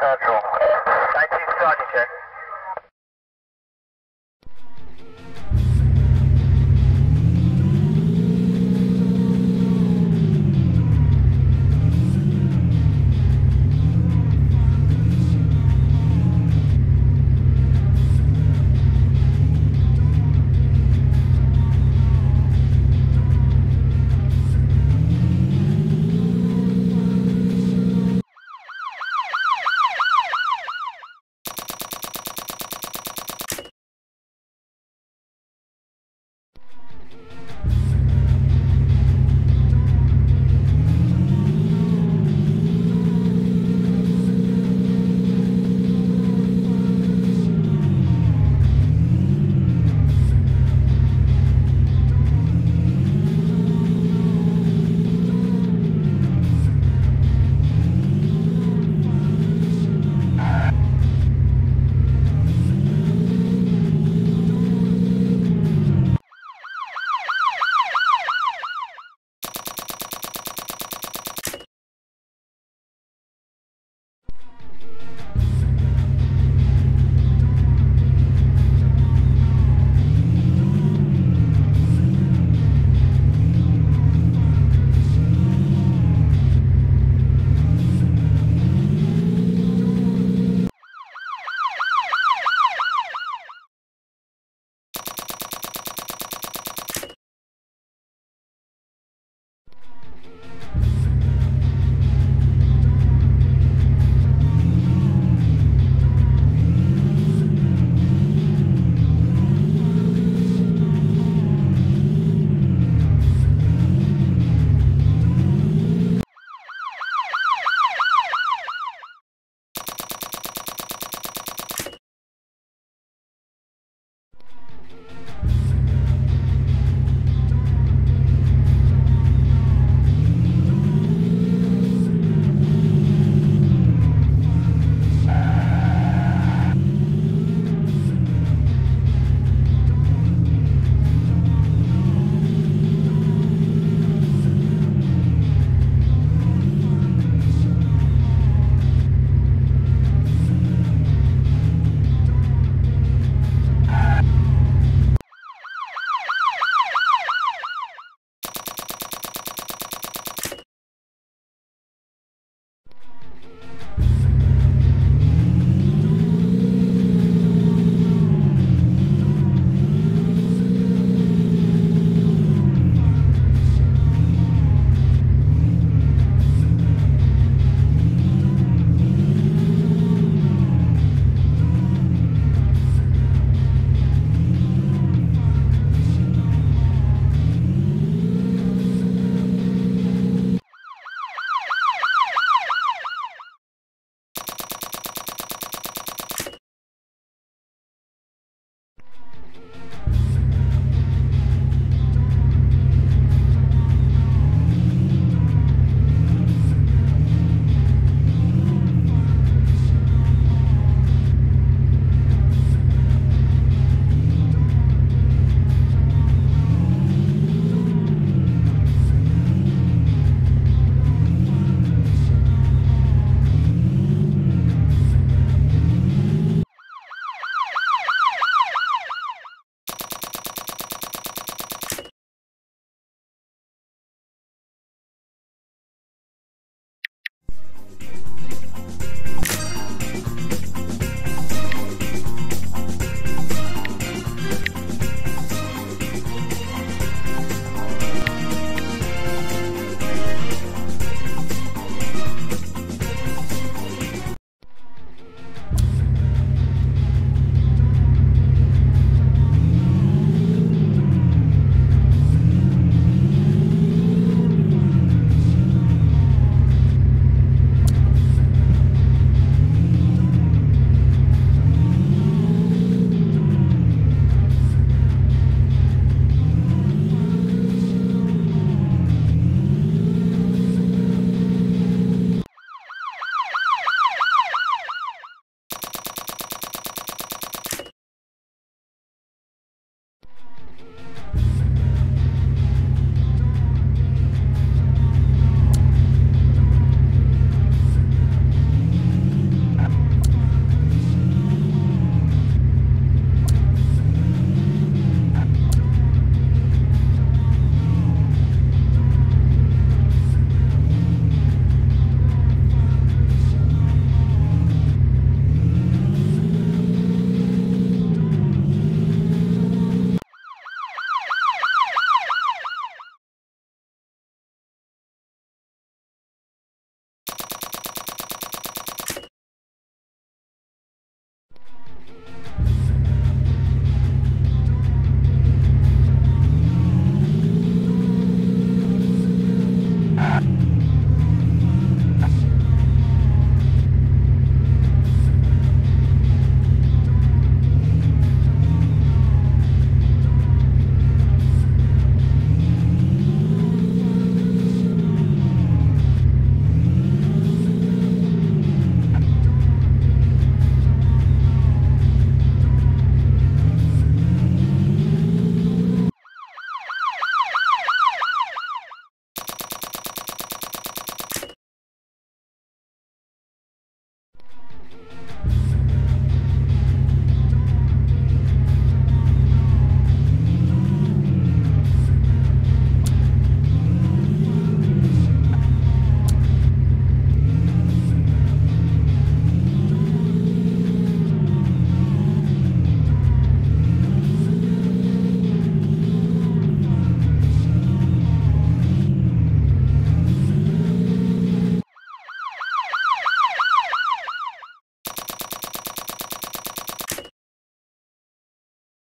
Central. 19 Sergeant, check.